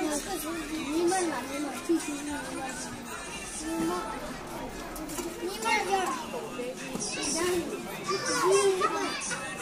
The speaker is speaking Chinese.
你们那边的必须是？你们，